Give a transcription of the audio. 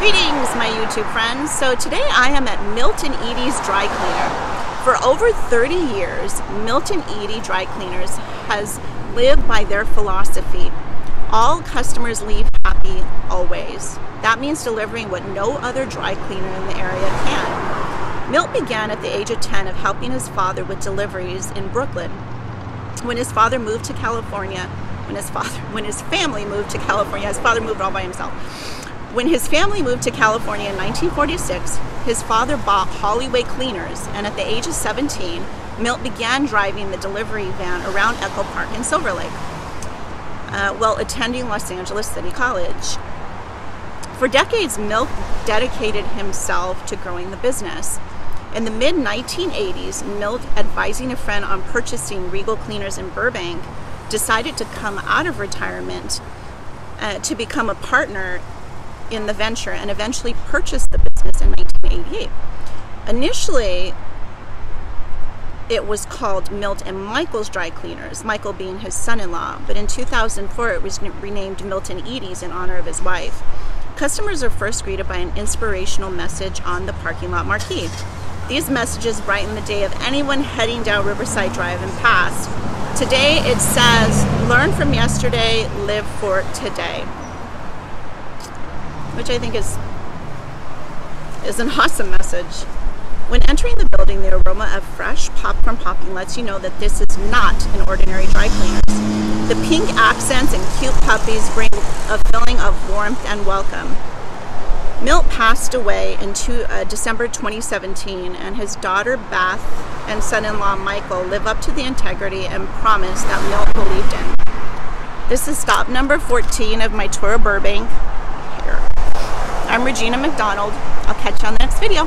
Greetings, my YouTube friends. So today I am at Milt and Edie's Dry Cleaner. For over 30 years, Milton Eady Dry Cleaners has lived by their philosophy. All customers leave happy always. That means delivering what no other dry cleaner in the area can. Milt began at the age of 10 of helping his father with deliveries in Brooklyn. When his father moved to California, when his father, when his family moved to California, his father moved all by himself. When his family moved to California in 1946, his father bought Hollyway Cleaners, and at the age of 17, Milt began driving the delivery van around Echo Park in Silver Lake uh, while attending Los Angeles City College. For decades, Milt dedicated himself to growing the business. In the mid 1980s, Milt, advising a friend on purchasing Regal Cleaners in Burbank, decided to come out of retirement uh, to become a partner in the venture and eventually purchased the business in 1988. Initially, it was called Milt and Michael's Dry Cleaners, Michael being his son in law, but in 2004 it was renamed Milt and Edie's in honor of his wife. Customers are first greeted by an inspirational message on the parking lot marquee. These messages brighten the day of anyone heading down Riverside Drive and past. Today it says, Learn from yesterday, live for today which I think is is an awesome message. When entering the building, the aroma of fresh popcorn popping lets you know that this is not an ordinary dry cleaners. The pink accents and cute puppies bring a feeling of warmth and welcome. Milt passed away in two, uh, December 2017, and his daughter Beth and son-in-law Michael live up to the integrity and promise that Milt believed in. This is stop number 14 of my tour of Burbank. I'm Regina Macdonald. I'll catch you on the next video.